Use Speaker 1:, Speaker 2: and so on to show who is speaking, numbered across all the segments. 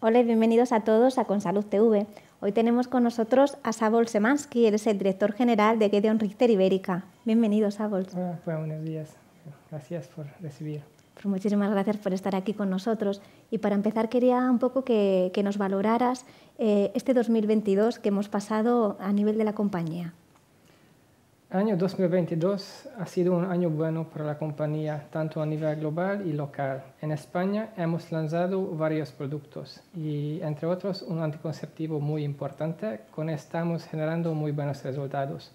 Speaker 1: Hola y bienvenidos a todos a Consalud TV. Hoy tenemos con nosotros a Sabol Semansky, él es el director general de Gedeon Richter Ibérica. Bienvenido, Sabol.
Speaker 2: Hola, buenos días. Gracias por recibir.
Speaker 1: Pues muchísimas gracias por estar aquí con nosotros. Y para empezar quería un poco que, que nos valoraras eh, este 2022 que hemos pasado a nivel de la compañía.
Speaker 2: Año 2022 ha sido un año bueno para la compañía, tanto a nivel global y local. En España hemos lanzado varios productos y, entre otros, un anticonceptivo muy importante, con el estamos generando muy buenos resultados.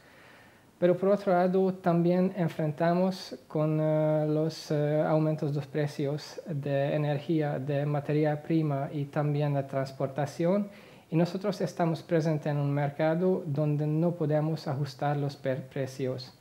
Speaker 2: Pero por otro lado, también enfrentamos con uh, los uh, aumentos de precios de energía, de materia prima y también de transportación y nosotros estamos presentes en un mercado donde no podemos ajustar los precios.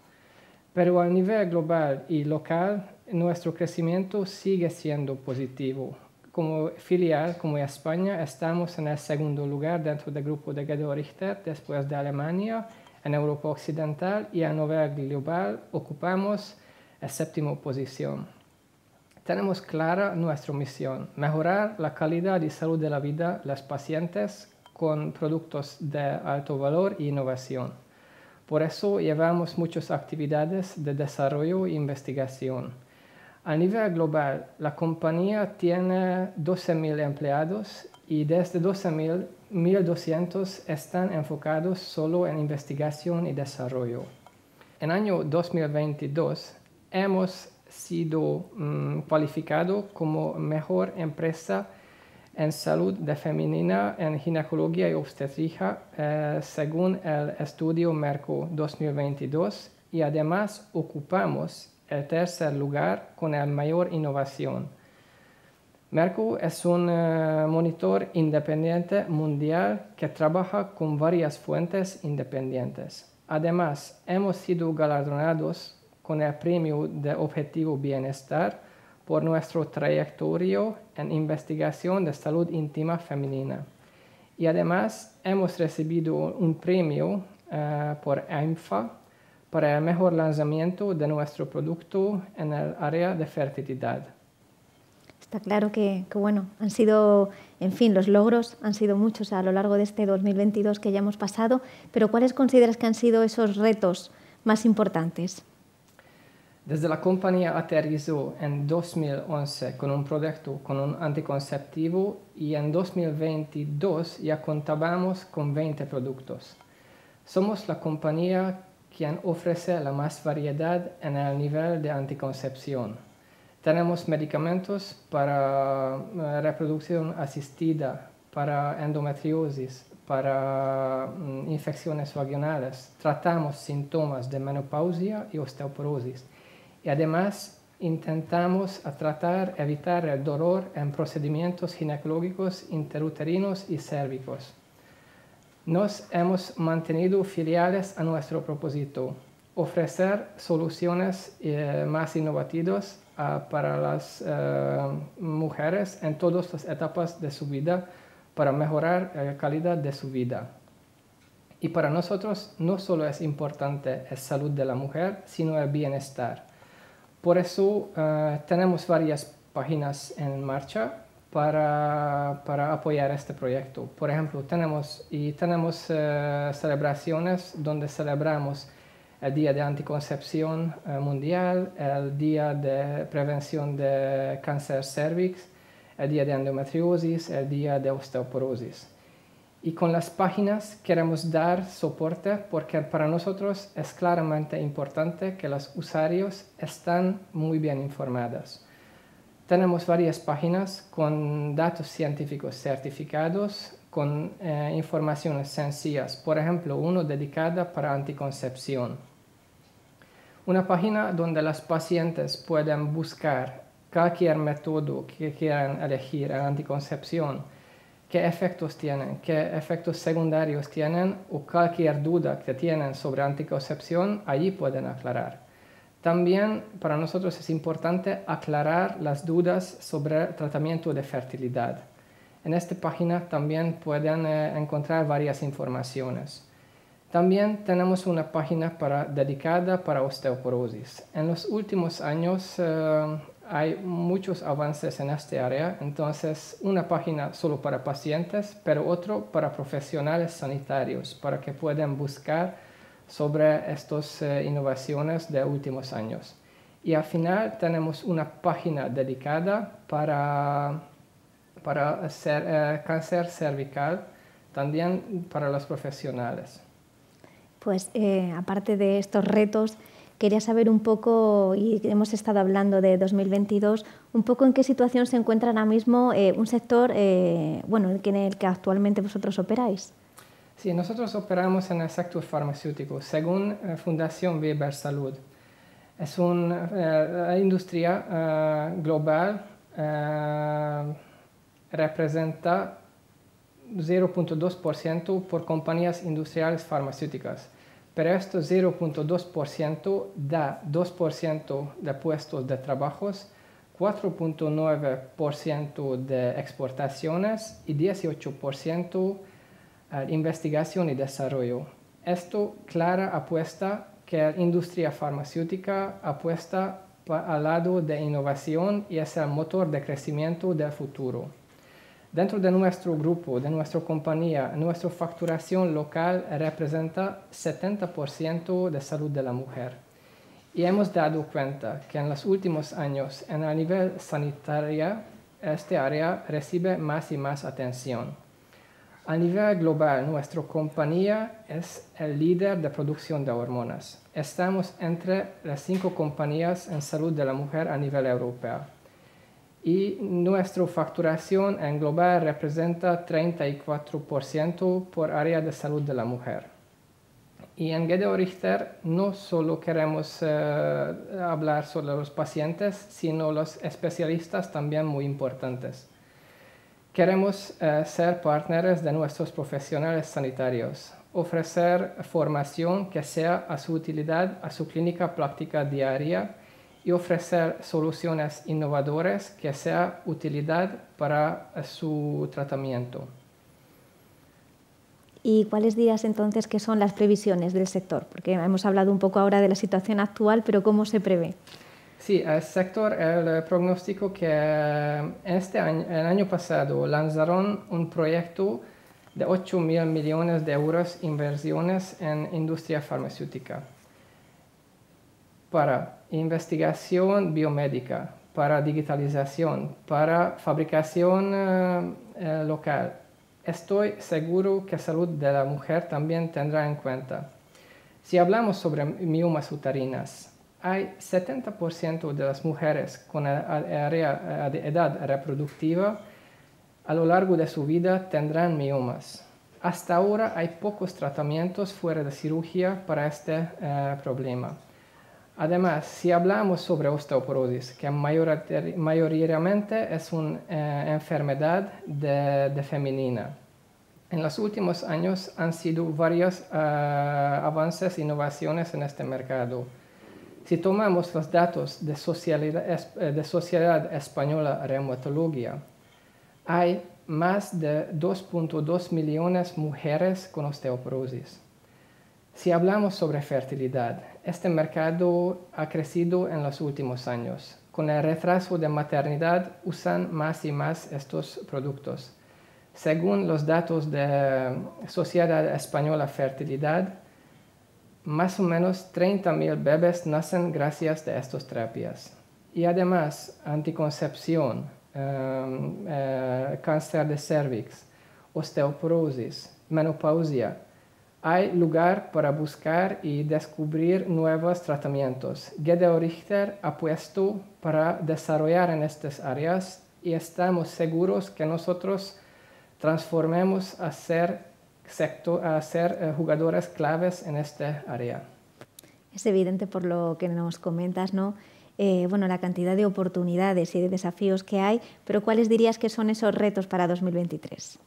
Speaker 2: Pero a nivel global y local, nuestro crecimiento sigue siendo positivo. Como filial, como España, estamos en el segundo lugar dentro del grupo de Gedeon Richter, después de Alemania, en Europa Occidental y a nivel global ocupamos la séptima posición. Tenemos clara nuestra misión, mejorar la calidad y salud de la vida de los pacientes con productos de alto valor e innovación. Por eso llevamos muchas actividades de desarrollo e investigación. A nivel global, la compañía tiene 12.000 empleados y desde 12.000, 1.200 están enfocados solo en investigación y desarrollo. En año 2022 hemos sido um, cualificados como mejor empresa en salud de femenina en ginecología y obstetricia eh, según el estudio Merco 2022 y además ocupamos el tercer lugar con la mayor innovación. Merco es un uh, monitor independiente mundial que trabaja con varias fuentes independientes. Además, hemos sido galardonados con el premio de Objetivo Bienestar por nuestro trayectoria en investigación de salud íntima femenina. Y además hemos recibido un premio uh, por AIMFA para el mejor lanzamiento de nuestro producto en el área de fertilidad.
Speaker 1: Está claro que, que, bueno, han sido, en fin, los logros han sido muchos a lo largo de este 2022 que ya hemos pasado, pero ¿cuáles consideras que han sido esos retos más importantes?
Speaker 2: Desde la compañía aterrizó en 2011 con un proyecto con un anticonceptivo y en 2022 ya contábamos con 20 productos. Somos la compañía quien ofrece la más variedad en el nivel de anticoncepción. Tenemos medicamentos para eh, reproducción asistida, para endometriosis, para mm, infecciones vaginales. Tratamos síntomas de menopausia y osteoporosis y además intentamos tratar, evitar el dolor en procedimientos ginecológicos interuterinos y cérvicos. Nos hemos mantenido filiales a nuestro propósito, ofrecer soluciones eh, más innovativas uh, para las uh, mujeres en todas las etapas de su vida para mejorar la calidad de su vida. Y para nosotros no solo es importante la salud de la mujer, sino el bienestar. Por eso uh, tenemos varias páginas en marcha para, para, apoyar este proyecto. Por ejemplo, tenemos, y tenemos uh, celebraciones donde celebramos el Día de Anticoncepción uh, Mundial, el Día de Prevención de Cáncer Cervix, el Día de Endometriosis, el Día de Osteoporosis. Y con las páginas queremos dar soporte porque para nosotros es claramente importante que los usuarios estén muy bien informados. Tenemos varias páginas con datos científicos certificados, con eh, informaciones sencillas, por ejemplo, uno dedicada para anticoncepción. Una página donde los pacientes pueden buscar cualquier método que quieran elegir en anticoncepción, qué efectos tienen, qué efectos secundarios tienen o cualquier duda que tienen sobre anticoncepción, allí pueden aclarar. También para nosotros es importante aclarar las dudas sobre tratamiento de fertilidad. En esta página también pueden eh, encontrar varias informaciones. También tenemos una página dedicada para osteoporosis. En los últimos años eh, hay muchos avances en esta área, entonces una página solo para pacientes, pero otro para profesionales sanitarios, para que puedan buscar sobre estas eh, innovaciones de últimos años. Y al final tenemos una página dedicada para, para eh, cáncer cervical, también para los profesionales.
Speaker 1: Pues eh, aparte de estos retos, quería saber un poco, y hemos estado hablando de 2022, un poco en qué situación se encuentra ahora mismo eh, un sector eh, bueno, en el que actualmente vosotros operáis.
Speaker 2: Sí, nosotros operamos en el sector farmacéutico, según Fundación Weber Salud. Es una industria global, representa 0.2% por compañías industriales farmacéuticas, pero esto 0.2% da 2% de puestos de trabajos, 4.9% de exportaciones y 18% de investigación y desarrollo. Esto clara apuesta que la industria farmacéutica apuesta al lado de innovación y es el motor de crecimiento del futuro. Dentro de nuestro grupo, de nuestra compañía, nuestra facturación local representa 70% de salud de la mujer. Y hemos dado cuenta que en los últimos años, en el nivel sanitario, esta área recibe más y más atención. A nivel global, nuestra compañía es el líder de producción de hormonas. Estamos entre las cinco compañías en salud de la mujer a nivel europeo y nuestra facturación en global representa 34% por área de salud de la mujer. Y en Gedeon Richter no solo queremos eh, hablar sobre los pacientes, sino los especialistas también muy importantes. Queremos eh, ser partners de nuestros profesionales sanitarios, ofrecer formación que sea a su utilidad a su clínica práctica diaria y ofrecer soluciones innovadoras que sean utilidad para su tratamiento.
Speaker 1: ¿Y cuáles dirías entonces que son las previsiones del sector? Porque hemos hablado un poco ahora de la situación actual, pero ¿cómo se prevé?
Speaker 2: Sí, el sector, el pronóstico que eh, este año, el año pasado lanzaron un proyecto de 8 mil millones de euros inversiones en industria farmacéutica para investigación biomédica, para digitalización, para fabricación eh, eh, local. Estoy seguro que salud de la mujer también tendrá en cuenta. Si hablamos sobre miomas uterinas, hay 70% de las mujeres con edad reproductiva a lo largo de su vida tendrán miomas. Hasta ahora hay pocos tratamientos fuera de cirugía para este eh, problema. Además, si hablamos sobre osteoporosis, que mayoritariamente es una eh, enfermedad de, femenina, en los últimos años han sido varios eh, avances e innovaciones en este mercado. Si tomamos los datos de, eh, de Sociedad Española Reumatología, hay más de 2.2 millones de mujeres con osteoporosis. Si hablamos sobre fertilidad, este mercado ha crecido en los últimos años. Con el retraso de maternidad usan más y más estos productos. Según los datos de Sociedad Española Fertilidad, más o menos 30.000 bebés nacen gracias a estas terapias. Y además, anticoncepción, em, eh, cáncer de cervix, osteoporosis, menopausia, hay lugar para buscar y descubrir nuevos tratamientos. Gedeon Richter ha puesto para desarrollar en estas áreas y estamos seguros que nosotros transformemos a ser, a ser eh, jugadores claves en esta área.
Speaker 1: Es evidente por lo que nos comentas, ¿no? Eh, bueno, la cantidad de oportunidades y de desafíos que hay, pero ¿cuáles dirías que son esos retos para 2023?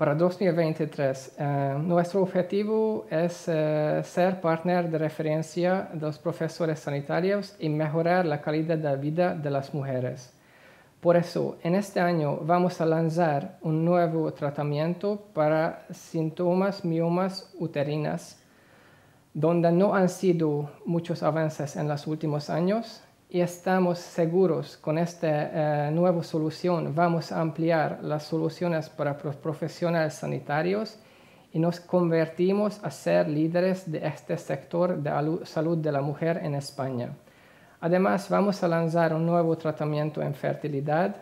Speaker 2: Para 2023, eh, nuestro objetivo es eh, ser partner de referencia de los profesores sanitarios y mejorar la calidad de vida de las mujeres. Por eso, en este año vamos a lanzar un nuevo tratamiento para síntomas miomas uterinas, donde no han sido muchos avances en los últimos años y estamos seguros con esta eh, nueva solución vamos a ampliar las soluciones para los profesionales sanitarios y nos convertimos a ser líderes de este sector de salud de la mujer en España. Además, vamos a lanzar un nuevo tratamiento en fertilidad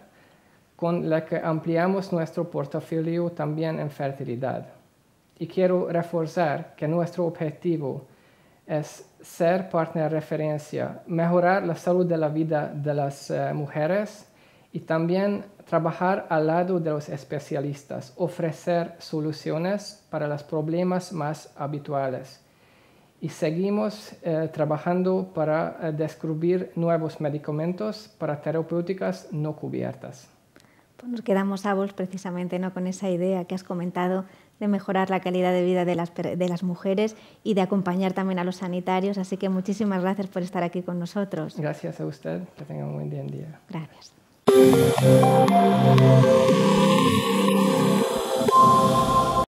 Speaker 2: con el que ampliamos nuestro portafolio también en fertilidad. Y quiero reforzar que nuestro objetivo es ser partner referencia, mejorar la salud de la vida de las eh, mujeres y también trabajar al lado de los especialistas, ofrecer soluciones para los problemas más habituales y seguimos eh, trabajando para eh, descubrir nuevos medicamentos para terapéuticas no cubiertas.
Speaker 1: Pues nos quedamos a vos precisamente ¿no? con esa idea que has comentado de mejorar la calidad de vida de las, de las mujeres y de acompañar también a los sanitarios. Así que muchísimas gracias por estar aquí con nosotros.
Speaker 2: Gracias a usted. Que tenga un buen día.
Speaker 1: Gracias.